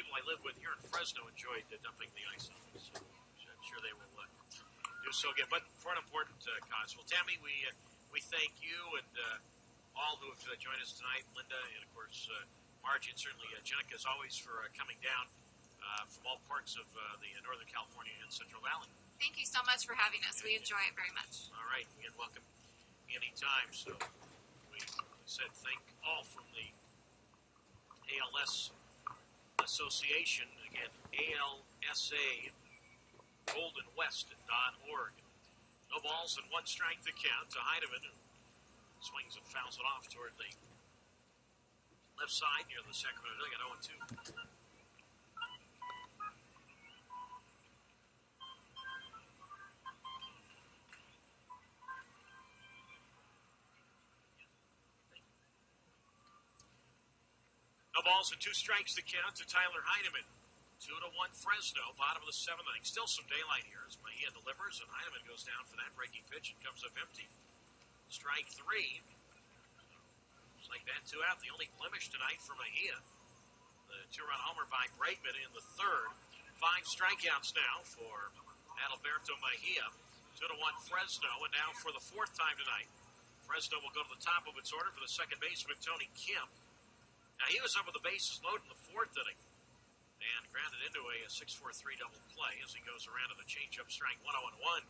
people I live with here in Fresno enjoyed uh, dumping the ice on them. So I'm sure they will uh, do so again. But for an important uh, cause. Well, Tammy, we uh, we thank you and uh, all who have uh, joined us tonight, Linda, and of course uh, Margie, and certainly uh, Jenica, as always, for uh, coming down uh, from all parts of uh, the Northern California and Central Valley. Thank you so much for having us. We enjoy it very much. All right, and welcome anytime. So we said thank all from the ALS Association. Again, ALSA goldenwest.org. No balls and one strike to count to Heineman. Who swings and fouls it off toward the left side near the Sacramento Got 0 2. No balls and two strikes to count to Tyler Heineman. Two to one Fresno, bottom of the seventh inning. Still some daylight here as Mejia delivers, and Heineman goes down for that breaking pitch and comes up empty. Strike three. Just like that, two out. The only blemish tonight for Mejia. The two-run homer by Bregman in the third. Five strikeouts now for Adalberto Mejia. Two to one Fresno, and now for the fourth time tonight, Fresno will go to the top of its order for the second baseman Tony Kemp. Now he was up with the bases loaded in the fourth inning and grounded into a, 6-4-3 double play as he goes around to the changeup strike 1-0-1.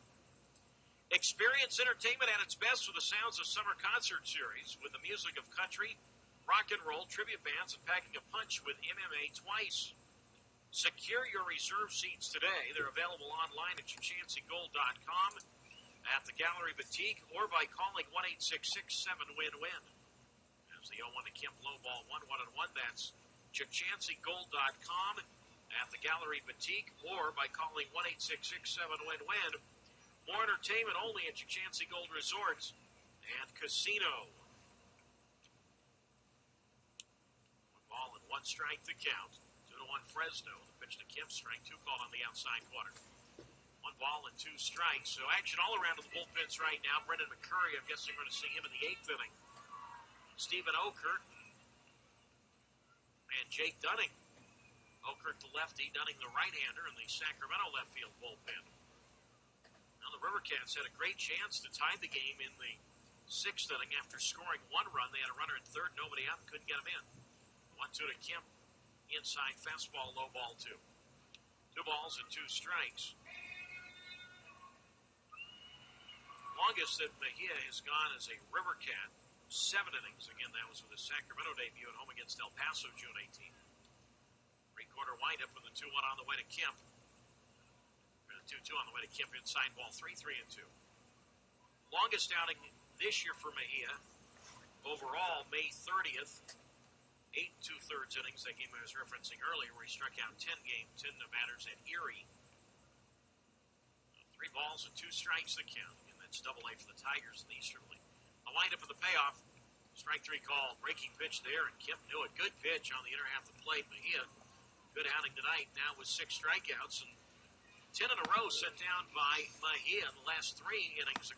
Experience entertainment at its best with the sounds of summer concert series with the music of country, rock and roll, tribute bands, and packing a punch with MMA twice. Secure your reserve seats today. They're available online at chukchansigold.com, at the Gallery Boutique, or by calling 1 7 win win 0 1 to Kemp low ball 1 1 1, that's chukchansigold.com at the Gallery Boutique or by calling 1 7 win win More entertainment only at Chukchansi Gold Resorts and Casino. One ball and one strike to count. 2 to 1 Fresno. The pitch to Kemp, strike two called on the outside corner. One ball and two strikes. So action all around the bullpens right now. Brendan McCurry, I'm guessing we're going to see him in the eighth inning. Steven Okert and Jake Dunning. Okert the lefty, Dunning the right-hander in the Sacramento left field bullpen. Now the Rivercats had a great chance to tie the game in the sixth inning after scoring one run. They had a runner in third, nobody out, couldn't get him in. One-two to Kemp, inside fastball, low ball two. Two balls and two strikes. Longest that Mejia has gone as a Rivercat seven innings. Again, that was with the Sacramento debut at home against El Paso June 18th. Three quarter windup with the 2 1 on the way to Kemp. The 2 2 on the way to Kemp inside ball 3 3 and 2. Longest outing this year for Mejia. Overall, May 30th, eight two thirds innings. That game I was referencing earlier, where he struck out 10 game, 10 no matters at Erie. Three balls and two strikes to count. And that's double A for the Tigers in the Eastern League. A windup of the payoff. Strike three call. Breaking pitch there, and Kemp knew it. Good pitch on the inner half of the plate. Mejia, good outing tonight now with six strikeouts and 10 in a row set down by Mejia the last three innings.